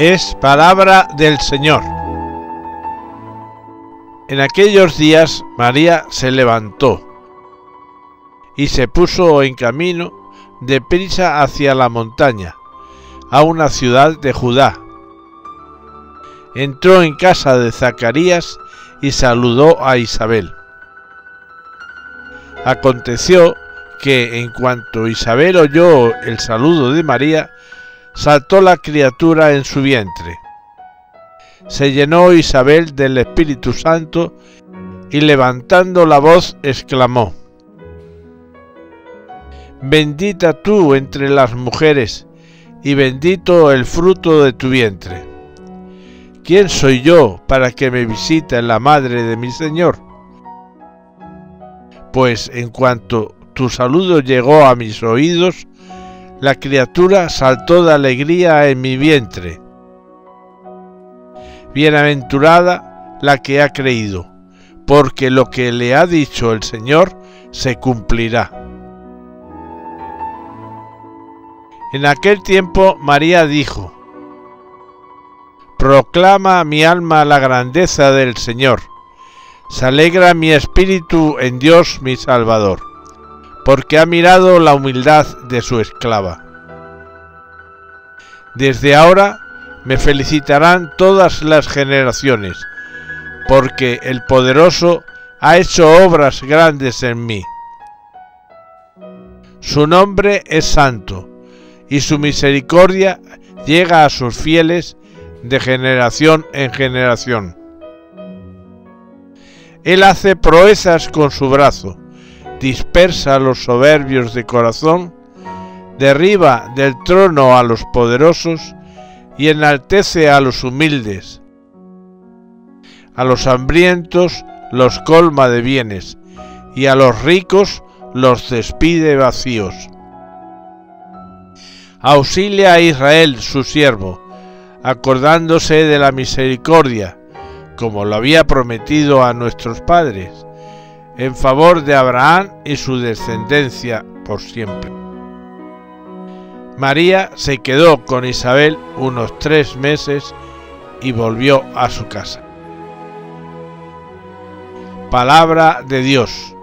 Es palabra del Señor. En aquellos días María se levantó y se puso en camino de prisa hacia la montaña, a una ciudad de Judá. Entró en casa de Zacarías y saludó a Isabel. Aconteció que en cuanto Isabel oyó el saludo de María, saltó la criatura en su vientre. Se llenó Isabel del Espíritu Santo y levantando la voz exclamó, Bendita tú entre las mujeres, y bendito el fruto de tu vientre. ¿Quién soy yo para que me visite la madre de mi Señor? Pues en cuanto tu saludo llegó a mis oídos, la criatura saltó de alegría en mi vientre. Bienaventurada la que ha creído, porque lo que le ha dicho el Señor se cumplirá. En aquel tiempo María dijo, Proclama mi alma la grandeza del Señor, se alegra mi espíritu en Dios mi Salvador porque ha mirado la humildad de su esclava. Desde ahora me felicitarán todas las generaciones, porque el poderoso ha hecho obras grandes en mí. Su nombre es santo, y su misericordia llega a sus fieles de generación en generación. Él hace proezas con su brazo dispersa a los soberbios de corazón, derriba del trono a los poderosos y enaltece a los humildes. A los hambrientos los colma de bienes y a los ricos los despide vacíos. Auxilia a Israel su siervo, acordándose de la misericordia, como lo había prometido a nuestros padres en favor de Abraham y su descendencia por siempre. María se quedó con Isabel unos tres meses y volvió a su casa. Palabra de Dios.